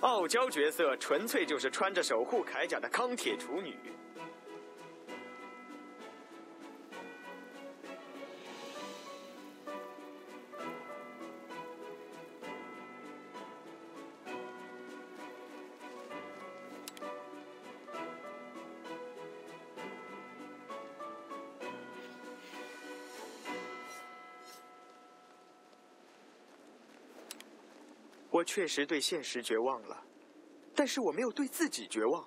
傲娇角色纯粹就是穿着守护铠甲的钢铁处女。确实对现实绝望了，但是我没有对自己绝望。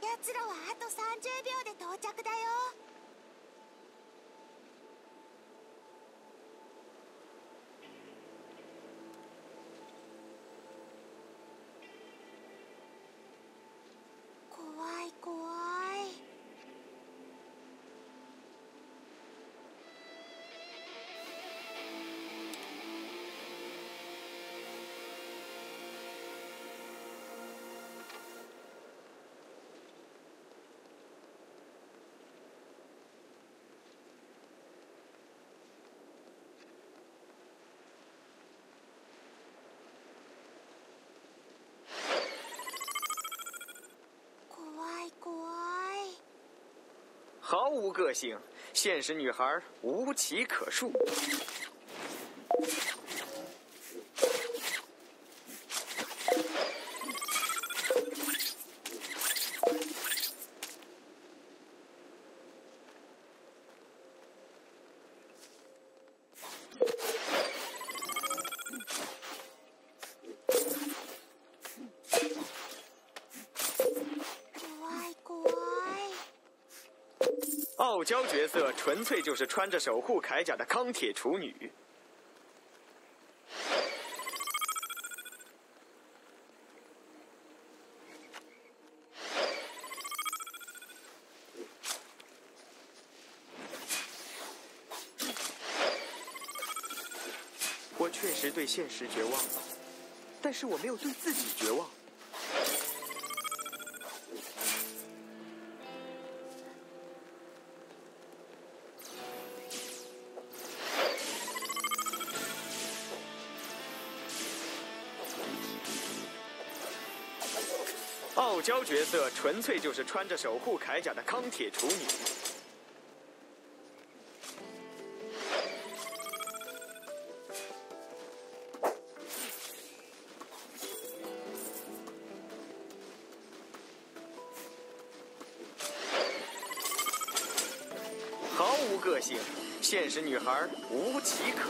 奴らはあと30秒で到着だよ 毫无个性，现实女孩无奇可述。怖い怖い傲娇角色纯粹就是穿着守护铠甲的钢铁处女。我确实对现实绝望了，但是我没有对自己绝望。傲娇角色纯粹就是穿着守护铠甲的钢铁处女。毫无个性，现实女孩无奇可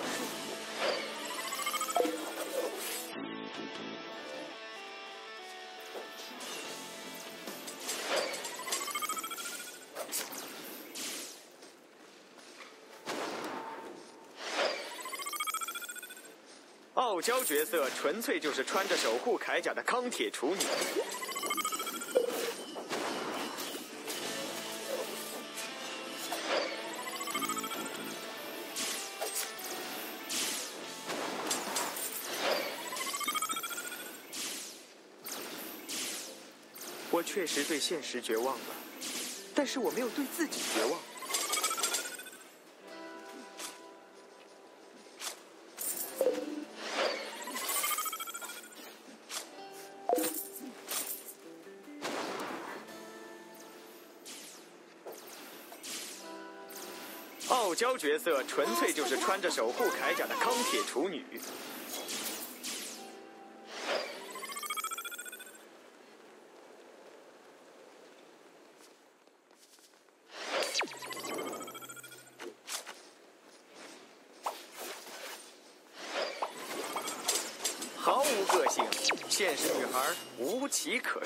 傲娇角色纯粹就是穿着守护铠甲的钢铁处女。我确实对现实绝望了，但是我没有对自己绝望。傲娇角色纯粹就是穿着守护铠甲的钢铁处女。毫无个性，现实女孩无奇可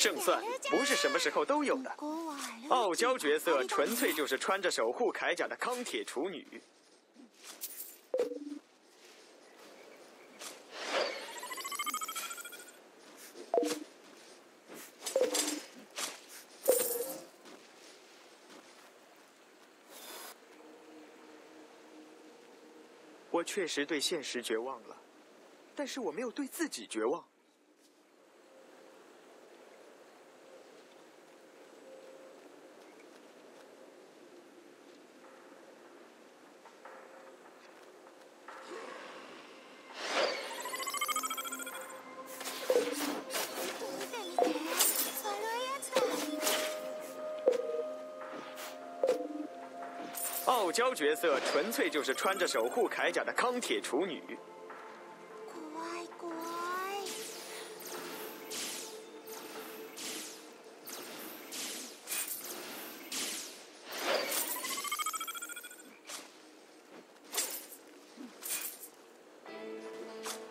胜算不是什么时候都有的。傲娇角色纯粹就是穿着守护铠甲的钢铁处女。我确实对现实绝望了但是我没有对自己绝望。傲娇角色纯粹就是穿着守护铠甲的钢铁处女。怖い怖い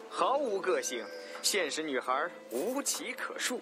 毫无个性，现实女孩无奇可述。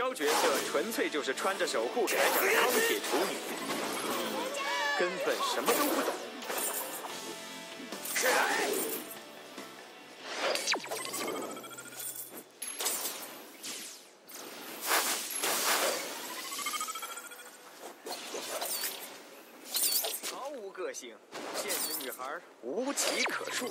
傲娇角色纯粹就是穿着守护铠甲的钢铁处女，你根本什么都不懂。毫无个性，现实女孩无奇可述。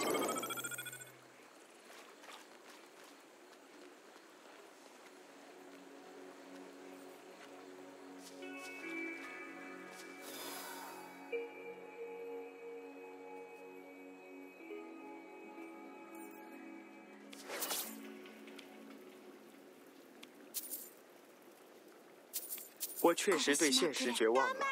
我确实对现实绝望了。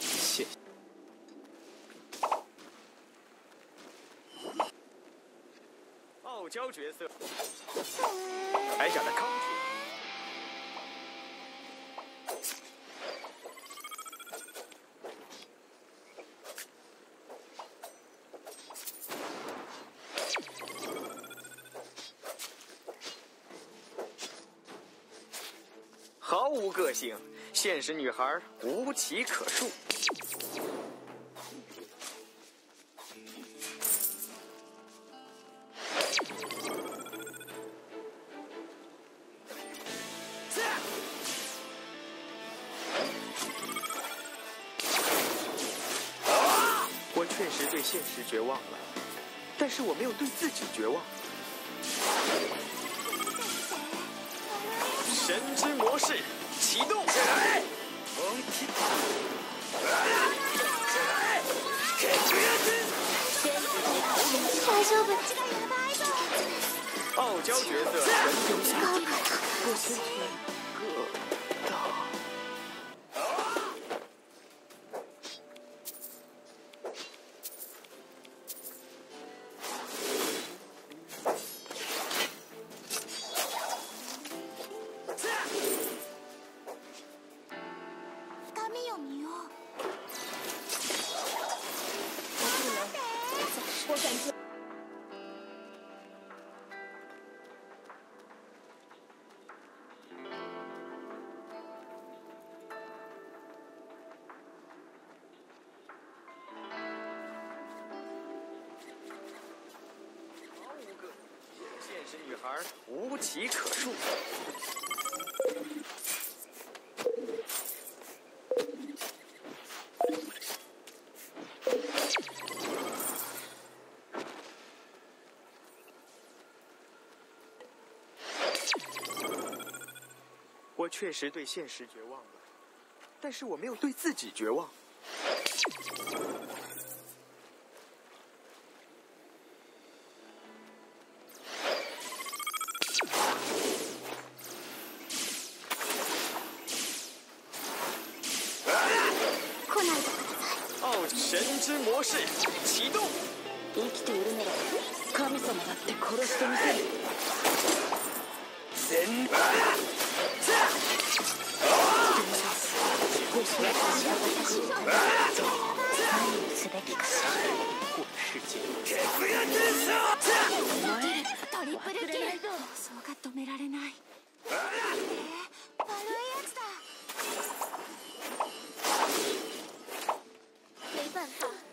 谢。傲娇角色，铠甲的钢铁。毫现实女孩无奇可述。我确实对现实绝望了，但是我没有对自己绝望。神之模式启动。大丈夫血がやばいぞ傲娇角色使うから髪 这，女孩无奇可述。我确实对现实绝望了，但是我没有对自己绝望。生きているなら神様だって殺してみせる。神すべきかし我世界トリプルキル放送が止めえ、悪いやつだ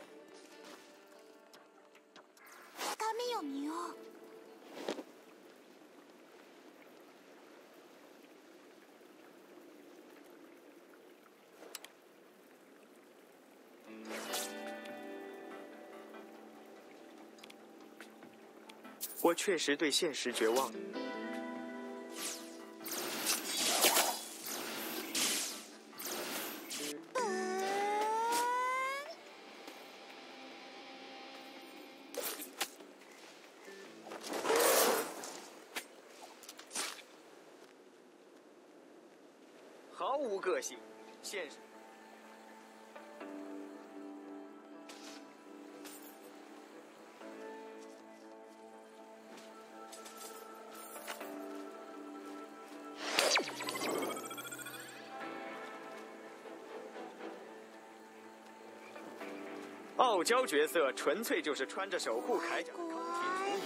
だ鏡を見よう我确实对现实绝望。 傲娇角色纯粹就是穿着守护铠甲的钢铁处女。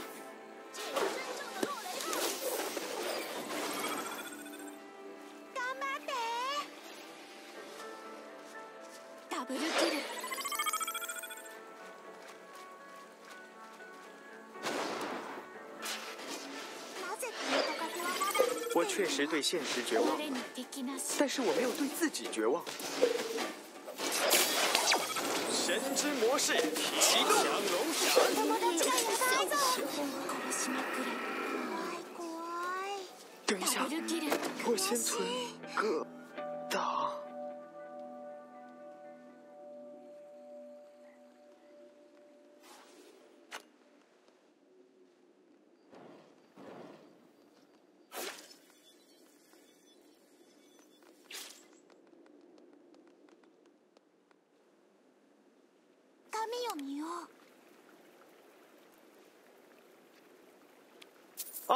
頑張ってダブルキルなぜこの戦いはまだ我确实对现实绝望，我に敵なし但是我没有对自己绝望。 神之模式启动，友達がやばいぞ殺しまくれ怖い怖い等一下ダブ，ルキル我先存个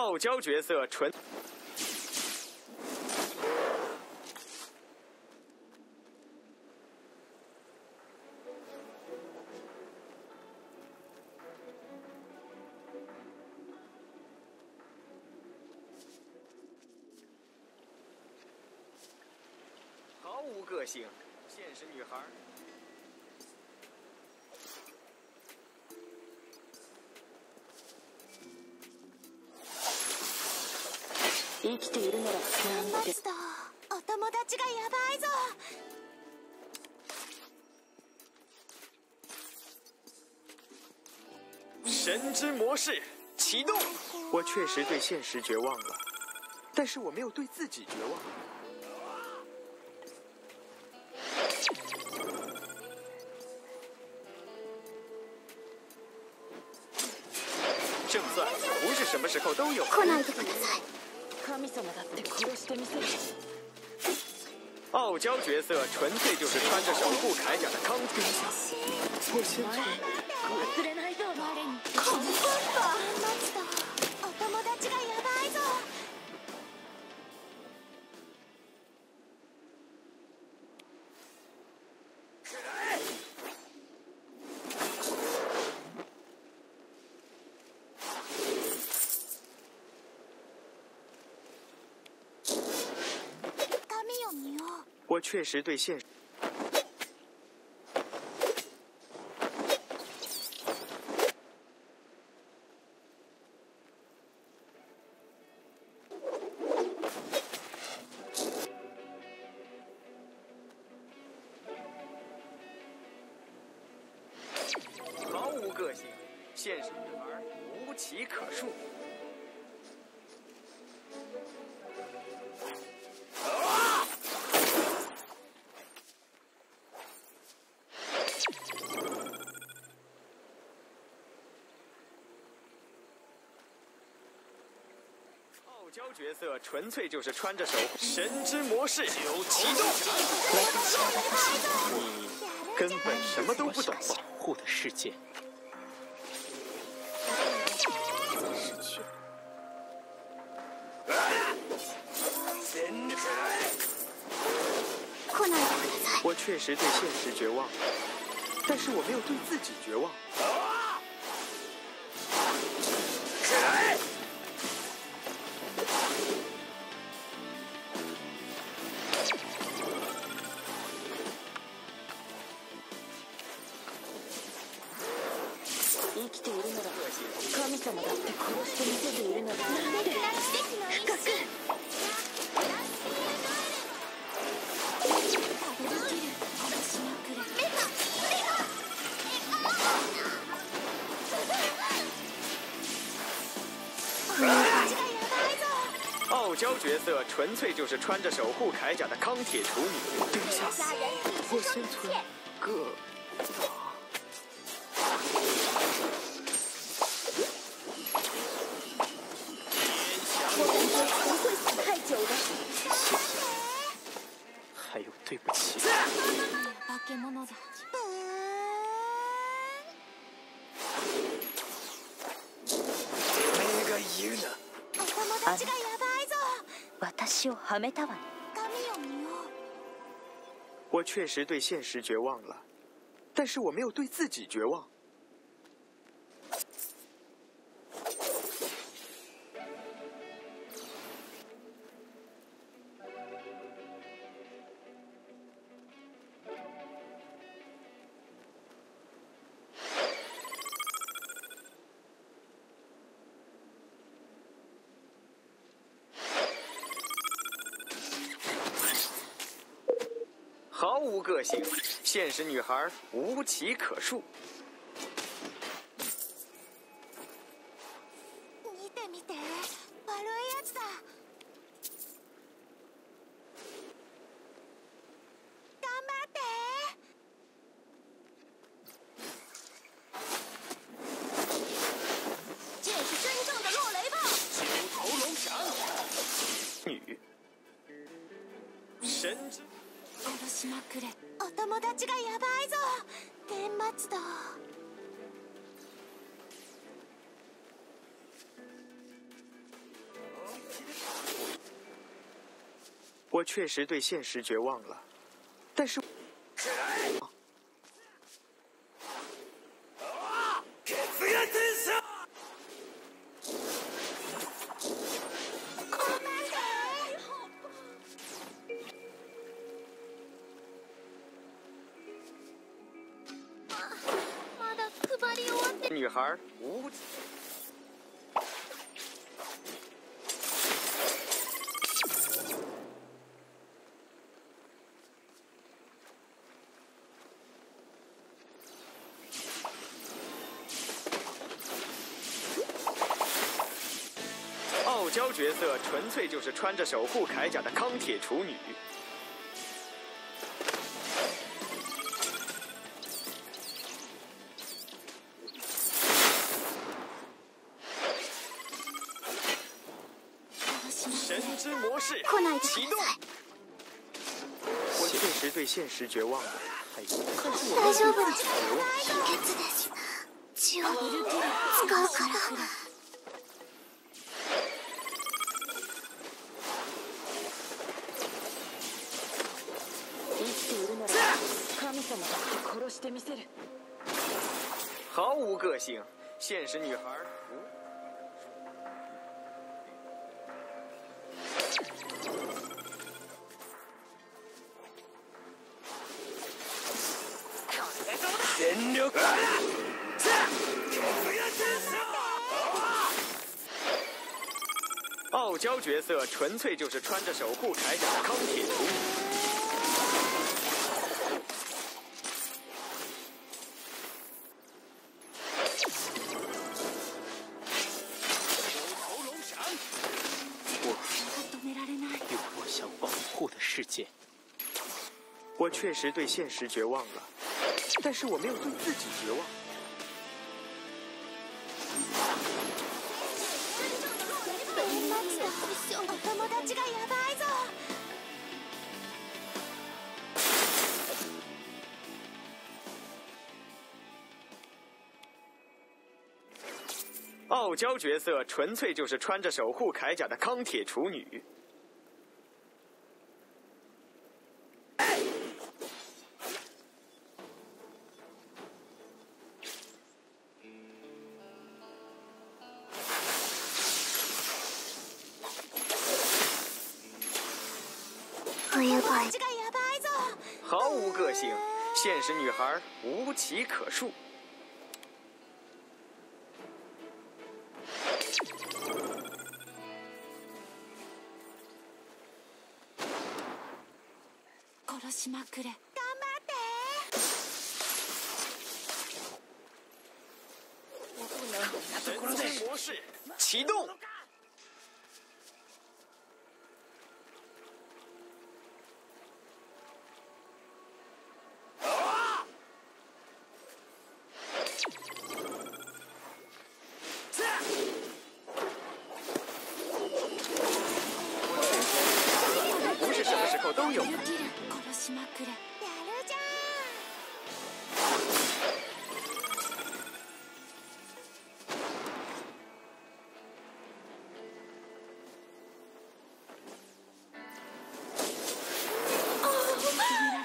傲娇角色纯。毫无个性，现实女孩。生きているならなんて松だお友達がやばいぞ神之模式启动。我确实对现实绝望了，但是我没有对自己绝望。胜算不是什么时候都有。 来ないでください神様だって殺してみせる傲娇角色纯粹就是穿着守护铠甲的钢铁。我先存忘れないぞ 我确实对现实。傲娇角色纯粹就是穿着守护神之模式启动。やる 根本什么都不懂。保护的世界。失去。来ないでください。我确实对现实绝望，但是我没有对自己绝望。 生きているなら神様だ。って殺してみせているのだ。なんで深く傲娇角色纯粹就是穿着守护铠甲的钢铁处女。等一下，我先存个友達がやばいぞ私をはめたわね神を見よう我确实对现实绝望了，但是我没有对自己绝望。 毫无个性，现实女孩无奇可述。我确实对现实绝望了，但是 傲娇角色纯粹就是穿着守护铠甲的钢铁处女。殺しまく神之模式来ないでく启动だ。さい我确实对现实绝望了，还有大丈夫です秘訣です血を使うから 様だって殺してみせる毫无个性，现实女孩无。全力！傲娇角色纯粹就是穿着守护铠甲的钢铁处 我的世界。我确实对现实绝望了但是我没有对自己绝望。傲娇角色纯粹就是穿着守护铠甲的钢铁处女。毫无个性，现实女孩无奇可述。殺しまくれ頑張って人造模式启动。 都有ル。キル殺しまくれやるじゃ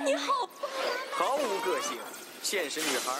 你好棒！毫无个性，现实女孩